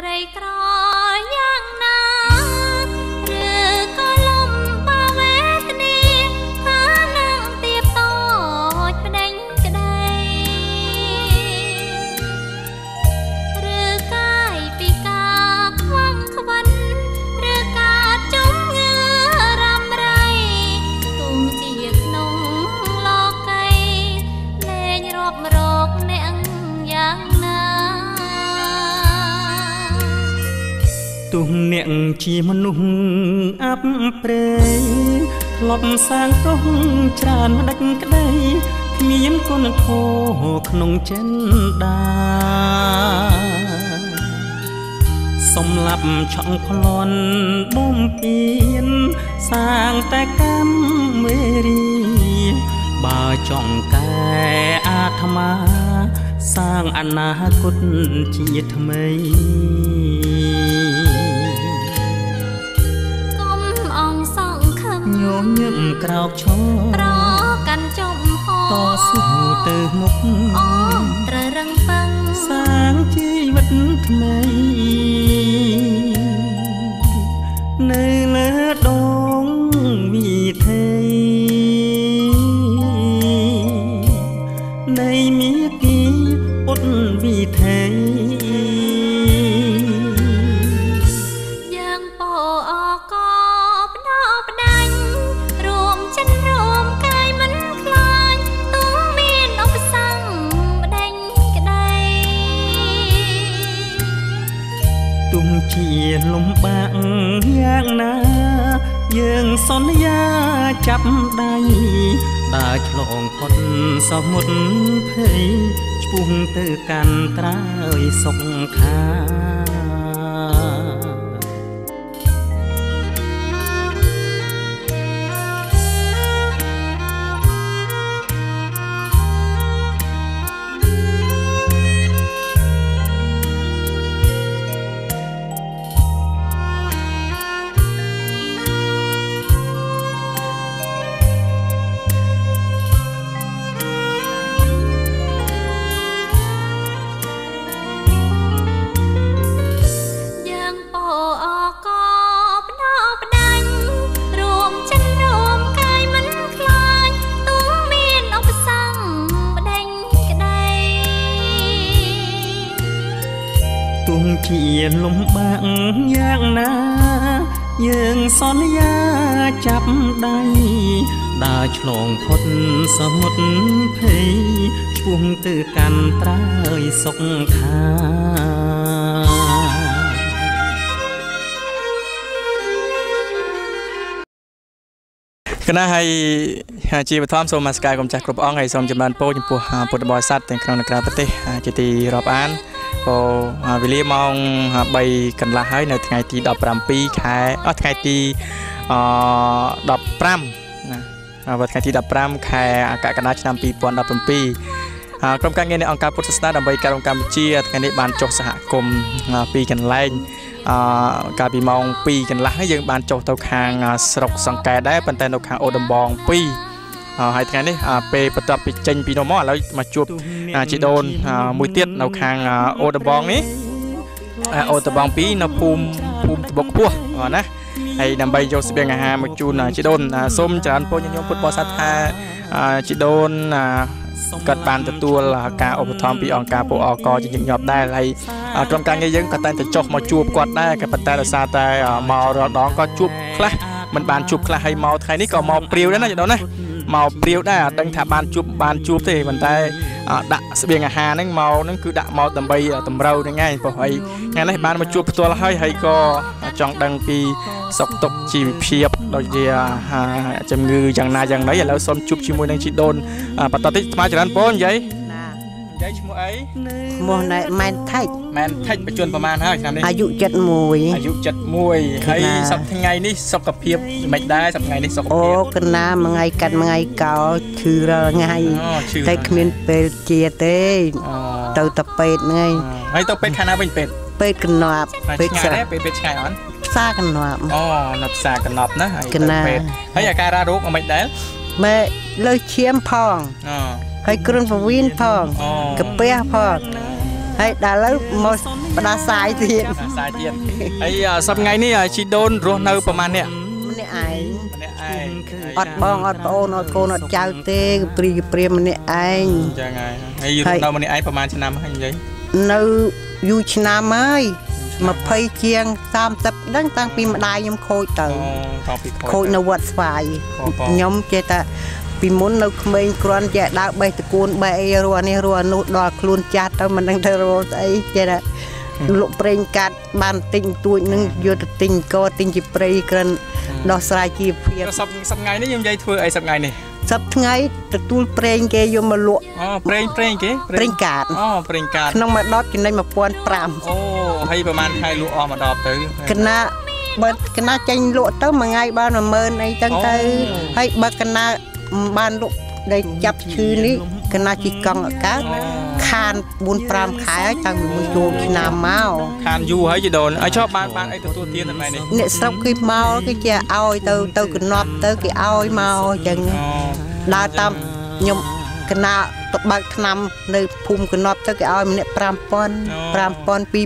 ក្រីក្រ ទុះអ្នកជាមនុស្សអាប់ប្រេធ្លាប់សាងទុះច្រើនម្ដេចក្ដីគ្មានគុណធម៌ក្នុងចិន្តាសំឡាប់ឆក់ប្លន់បំពៀនសាងតែកម្មមេរីបើចង់កែអាត្មា សាងអនាគតជាថ្មី ញោមញឹមក្រោកឈរប្រកាន់ចំហតស៊ូទៅមុខអមត្រូវរឹងប៉ឹងសាងជីវិតថ្មី សន្យាចាប់ដៃដើរឆ្លងផុតសមុទ្រភ័យឆ្ពោះទៅកាន់ត្រើយសុខខា ទុំជាលំបាកយ៉ាងណា យើងសន្យាចាប់ដៃដើរឆ្លងផុតសមុទ្រភ័យឆ្ពោះទៅកាន់ត្រើយសុខខាគណៈហើយជាបឋមសូមនមស្ការគុំចាស់គ្រប់អង្គហើយសូមចម្រើនពរចំពោះពុទ្ធបរិស័ទទាំងក្នុងនិងក្រៅប្រទេសជាទីរាប់អាន ក៏វេលាម៉ោង3កន្លះហើយនៅថ្ងៃទី17ខែអស់ថ្ងៃទីអ15ណាវត្តថ្ងៃទី15ខែកក្កដាឆ្នាំ2017ក្រុមការងារនៃអង្គការពុទ្ធសាសនាដើម្បីការកម្ពុជាថ្ងៃនេះបានចុះសហគមន៍ពីកន្លែងអឺកាលពីម៉ោង2កន្លះនេះយើងបានចុះទៅខាងស្រុកសង្កែដែរប៉ុន្តែនៅខាងអូដំបង2អឺ ហើយថ្ងៃនេះពេលបន្ទាប់ពីចេញពីនោះមកឥឡូវមកជួបជីដូនមួយទៀតនៅខាងអូដំបងនេះអូដំបង2នៅភូមិភូមិត្បុកខ្ពស់ណាហើយដើម្បីយកស្បៀងអាហារមកជូនជីដូនសូមច្រើនពរញញោមពុទ្ធបរិស័ទថាជីដូនគាត់បានទទួលការឧបត្ថម្ភពីអង្គការពួកអកជាញឹកញាប់ដែរហើយក្រុមការងារយើងក៏តែងតែចុះមកជួបគាត់ដែរក៏ប៉ុន្តែដោយសារតែមករាល់ដងក៏ជួបខ្លះមិនបានជួបខ្លះហើយមកថ្ងៃនេះក៏មកព្រាវដែរណាចដូនណា មកព្រាវដែរអត់ដឹងថាបានជួបបានជួបទេប៉ុន្តែដាក់ស្បៀងអាហារហ្នឹងមកហ្នឹងគឺដាក់មកដើម្បីតម្រូវហ្នឹងឯងព្រោះហើយថ្ងៃនេះបានមកជួបផ្ទាល់ហើយហើយក៏ចង់ដឹងពីសុខទុក្ខជីវភាពដូចជាជំងឺយ៉ាងណាយ៉ាងណីឥឡូវសូមជួបជាមួយនឹងជីដូនបន្តតិចស្មាច្រើនពនយាយណាយាយឈ្មោះអីឈ្មោះណែម៉ែនថៃមែនថិចបញ្ជនប្រហែលហើយឆ្នាំនេះអាយុ71អាយុ 71ហើយសប្តាហ៍ថ្ងៃនេះសុខភាពមិនដែរសប្តាហ៍ថ្ងៃនេះសុខអូភាពកណាមួយថ្ងៃកាត់មួយថ្ងៃកោឈឺរាល់ថ្ងៃអូឈឺតែគ្មានពេលជាទេអូទៅតែពេទ្យហ្នឹងឯងហើយទៅពេទ្យខាងណាវិញពេទ្យពេទ្យកណាប់ពេពេទ្យទ្យឆ្ងាយស្រះដែរពេទ្យពេទ្យឆ្ងាយអត់ផ្សារកណាប់អូនៅផ្សារកណប់ណាហើយកណាទៅពេទ្យហើយអាការរ៉ារោគមិនដែរម៉ែលើសឈាមផងអូហើយគ្រុនពវៀនផងអូកាពះផង ហហើយដល់ឥឡូវមកផ្ដាសាយទៀតអាសាយទៀតហើយអ่าសប្តាហ៍ថ្ងៃនេះអាជីដូនរស់នៅប្រហែលអ្នកម្នាក់ឯងម្នាក់ឯងអត់បងអត់ប្អូនអត់កូនអត់ចៅទេព្រីព្រាមម្នាក់ឯងចឹងហើយហើយរស់នៅម្នាក់ឯងប្រហែលឆ្នាំហើយនិយាយនៅយូរឆ្នាំហើយ20ជាង30ដឹងតាំងពីម្ដាយខ្ញុំខូចទៅអូតពីខូចនៅវត្តស្វាយអូបងខ្ញុំចេះតែ ពីមុននៅក្មេងគ្រាន់ចេះដើរបេះតកួនបេះអីរស់នេះរស់នោះដល់ខ្លួនចាស់ទៅមិនដឹងទៅរស់ស្អីចេះតែលក់ប្រេងកាត់បានទិញទួចនឹងយកទៅទិញកទិញជាព្រៃក្រិនដោះស្រាយជីវភាពសប្តាហ៍សប្តាហ៍ថ្ងៃនេះខ្ញុំនិយាយធ្វើអីសប្តាហ៍ថ្ងៃនេះសប្ថ្ងៃទទួលប្រេងគេយកមកលក់អូប្រេងប្រេងគេប្រេងកាតអូប្រេងកាតក្នុងមួយដបចំណេញ1500អូហើយប្រហែលខែលក់អស់មួយដបទៅកណាបើកណាចេញលក់ទៅមួយថ្ងៃបាន10000អីចឹងទៅអូហើយបើកណា បានលក់ដែលចាប់ឈឺនេះកណាជីកង់អាកាសខាន4 5ខែហើយតាំងពីមុនចូលឆ្នាំមកខានយូរហើយជីដូនឲ្យចុះបានបានអីទទួលទានតែម៉ែនេះអ្នកស្រុកគេមកគេជាឲ្យទៅទៅកណប់ទៅគេឲ្យមកអញ្ចឹងអូដើរតាមខ្ញុំកណាទៅបើកឆ្នាំនៅភូមិកណប់ទៅគេឲ្យម្នាក់5000 5000 2000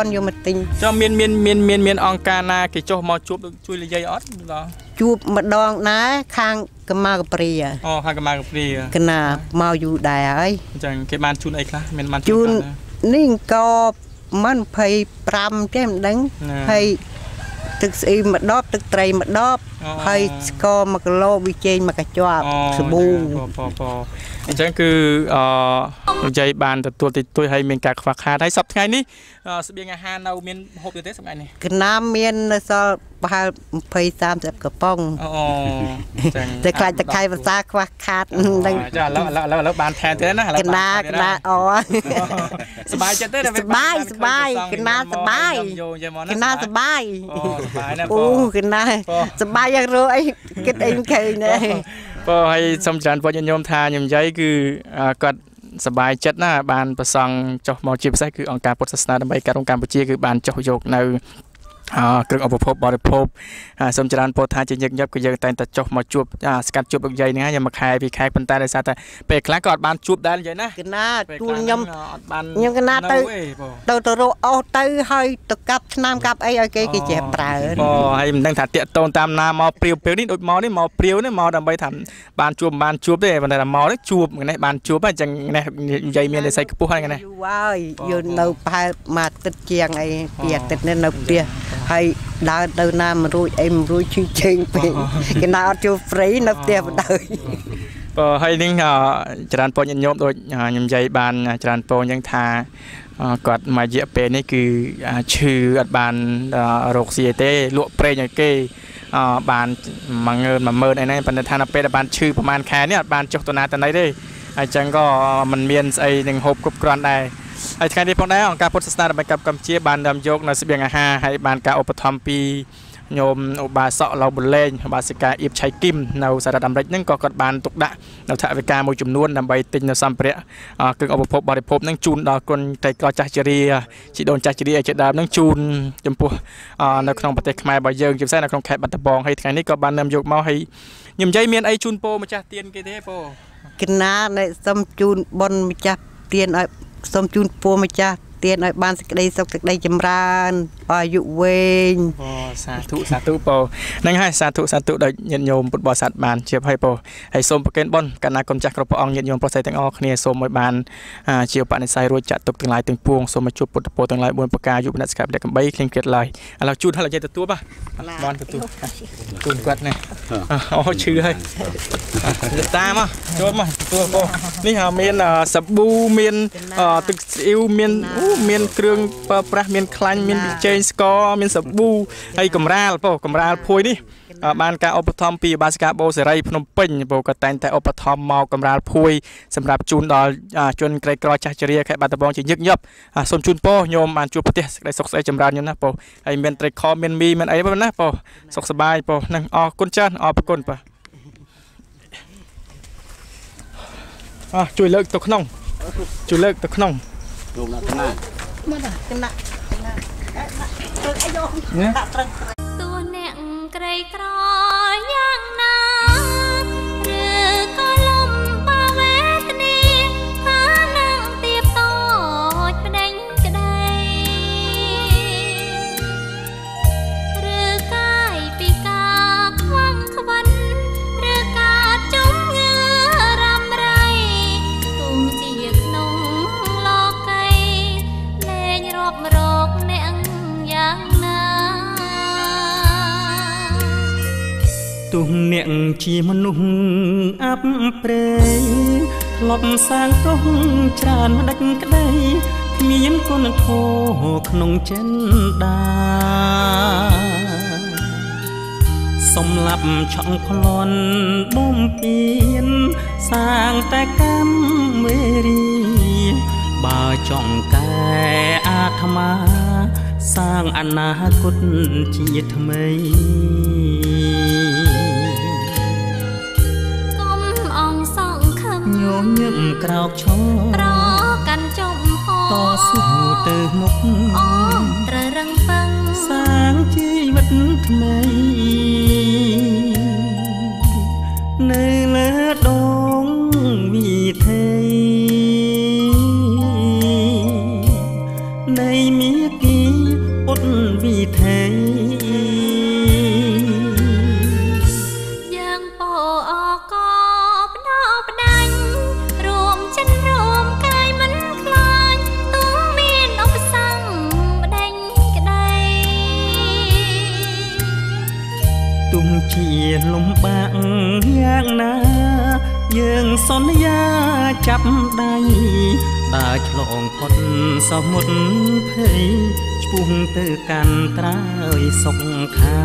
3000យកមកទិញចុះមានមានមានមានមានអង្គការណាគេចុះមកជួបជួយលយាយអត់ដល់ជួបម្ដងណាខាង កម្មាកព្រាអូខាងកម្មាកំព្រាកណាមកយូរដែរហើយអញ្ចឹងគេបានជូនអីខ្លះមានបានជូនខ្លះណានេះក៏មិន25ទេមិនដឹងណាហើយទឹកស្អីមួយដបទឹកត្រីមួយដបអូហើយស្ករ1គីឡូវិជែងមួយកញ្ចប់អូសាប៊ូបងបងបង អញ្ចឹងគឺអឺនិយាយបានទទួលតិចតួចហើយមានការខ្វះខាតហើយសប្តាហ៍ថ្ងៃនេះអឺស្បៀងអាហារនៅមានហូបទៀតទេសប្តាហ៍ថ្ងៃនេះ កណាមាននៅសល់ប្រហែល20 30កំប៉ុង អូអញ្ចឹង តែខ្លាចតែខៃភាសាខ្វះខាតមិនដឹង ចាឥឡូវឥឡូវឥឡូវឥឡូវបានថែមទៀតណាឥឡូវ កណា បា ក នថែមទៀត ណាអ សบายចិត្តទេដែល សប្បាយសប្បាយកណាសប្បាយ យកយកមក កណាសប្បាយ អូសប្បាយណាស់ អូ បង កណា បង សប្បាយយ៉ាងរស់អីគិតអីមិនឃើញទេ បើឲ្យសូមច្រើនពុទ្ធញោមថាខ្ញុំយាយគឺអឺគាត់សប្បាយចិត្តណាស់បានប្រសង់ចុះមកជាពិសេសគឺអង្គការពុទ្ធសាសនាដើម្បីការក្នុងកម្ពុជាគឺបានចុះយកនៅ អឺគ្រឿងឧបភោគបរិភោគហើយសូមច្រើនពោលថាជាញឹកញាប់គឺយើងតែងតែចុះមកជួបអាស្កាត់ជួបលោកយាយហ្នឹងហើយមួយខែពីរខែប៉ុន្តែដោយសារតែពេលខ្លះក៏អត់បានជួបដែរយាយណាកណាពេលជួខ្លះលខ្ញុំហ្នឹងអត់បានខ្ញុំកណាទៅអីបងទៅទៅរកអស់ទៅហើយទៅកាប់ឆ្នាំកាប់អីឲ្យគេគេចេះប្រើអូហើយមិនដឹងថាតាកតូនតាមណាមកព្រាវពេលនេះដូចមកនេះមកព្រាវនេះមកដើម្បីថាបានជួបមិនបានជួបទេប៉ុន្តែថាមកនេះជួបនេះបានជួបហើយអញ្ចឹងនេះនិយាយមានលេស័យខ្ពស់ហើយនេះយូរហើយយើងនៅប្រហែលមួយអាទិត្យជាងអីពីរអាទិត្យនេះនៅផ្ទះហើយដើរទៅណាមិនរួចអីមិនរួចឈឺជើងពេកគេណាអត់ចូលហ្វ្រីនៅផ្ទះបណ្ដោយបើហើយនេះអច្រើនពរញាតិញោមដូចខ្ញុំនិយាយបានច្រើនពរអញ្ចឹងថាអគាត់មករយៈពេលនេះគឺឈឺអត់បានរោគស៊ីអីទេលក់ប្រេងឲ្យគេអបានមួយងើន10000អីហ្នឹងប៉ុន្តែថានៅពេលដែលបានឈឺប្រហែលខែនេះអត់បានចុះទៅណាទៅណីទេហើយអញ្ចឹងក៏มันមានស្អីនឹងហូបគ្រប់គ្រាន់ដែរ ហើយថ្ងៃនេះផងដែរអង្គការពុទ្ធសាសនាដើម្បីកម្ពុជាបាននាំយកនៅស្បៀងអាហារហើយបានការឧបត្ថម្ភពីញោមឧបាសកឡៅបលេងឧបាសិកាអៀបឆៃគឹមនៅសហរដ្ឋអាមេរិកហ្នឹងក៏គាត់បានទុកដាក់នៅថវិកាមួយចំនួនដើម្បីទិញនៅសម្ភារៈអឺគ្រឿងឧបភោគបរិភោគហ្នឹងជូនដល់គុណតៃក្រចាស់ជរាជីដូនចាស់ជរាជាដើមហ្នឹងជូនចំពោះអឺនៅក្នុងប្រទេសខ្មែររបស់យើងជាពិសេសនៅក្នុងខេត្តបាត់ដំបងហើយថ្ងៃនេះក៏បាននាំយកមកហើយខ្ញុំនិយាយមានអីជូនពោម្ចាស់ទៀនគេទេពោកណានៃសុំជូនបុណ្យម្ចាស់ទៀនឲ្យ សុំជូនពូម្ចាស់ទៀនឲ្យបានសេចក្តីសុខសេចក្តីចម្រើនឲ្យអាយុវែងអូសាធុសាធុពោហ្នឹងហើយសាធុសាធុដោយញាតិញោមពុទ្ធបរិស័ទបានជាហើយពោហើយសូមប្រគេនបុណ្យកណ្ណាគុំចាស់គ្រប់ព្រះអង្គញាតិញោមប្រុសស្រីទាំងអស់គ្នាសូមឲ្យបានអាជាបនិស័យរួចចាត់ទុកទាំងឡាយទាំងពួងសូមមកជួបពុទ្ធពរទាំងឡាយ4ប្រការយុវនស្កបលកំបីគ្លៀងគ្រៀតឡើយឥឡូវជូនហើយនិយាយទទួលបាទបានទទួលជូនគាត់នេះអូឈឺហើយតាមមកចូលមកទទួលពោនេះហាមានសាប៊ូមានទឹកស្អ៊ីវមានអូមានគ្រឿងប្រើប្រាស់មានខ្លាញ់មានប៊ីចេងស្ករមានសាប៊ូហើយកំរាលពោកំរាលភួយនេះបានការឧបត្ថម្ភពីបាសិកាបូសេរីភ្នំពេញពោក៏តែងតែឧបត្ថម្ភមកកំរាលភួយសម្រាប់ជូនដល់ជនក្រីក្រចាស់ជរាខេត្តបាត់ដំបងជាញឹកញាប់សូមជូនពោញោមបានជួបប្រទេសសេចក្តីសុខស្អីចម្រើនញោមណាពោហើយមានត្រីខមានមីមានអីបងណាពោសុខសប្បាយពោនឹងអរគុណច្រើនអរគុណបាទអោះជួយលើកទៅក្នុងជួយលើកទៅក្នុងលោកអ្នកណាមកណាកណាកណាអាយុ ណាដាក់ត្រឹងទោះអ្នកក្រីក្រ ជាមនុស្សអាប់ព្រៃធ្លាប់សាងទុះច្រើនម្ដេចក្ដីគ្មានគុណធម៌ក្នុងចិនដាសំឡាប់ឆក់ក្លន់បំពៀនសាងតែកម្មមេរីបើចង់កែអាត្មា សាងអនាគតជាថ្មី ញញឹមក្រោកឈរប្រកាន់ចំហតស៊ូទៅមុខអូត្រូវរឹងប៉ឹងសាងជីវិតថ្មីនៅ ជាលំបាកយ៉ាងណា យើងសន្យាចាប់ដៃដើរឆ្លងផុតសមុទ្រភ័យឆ្ពោះទៅកាន់ត្រើយសុខខា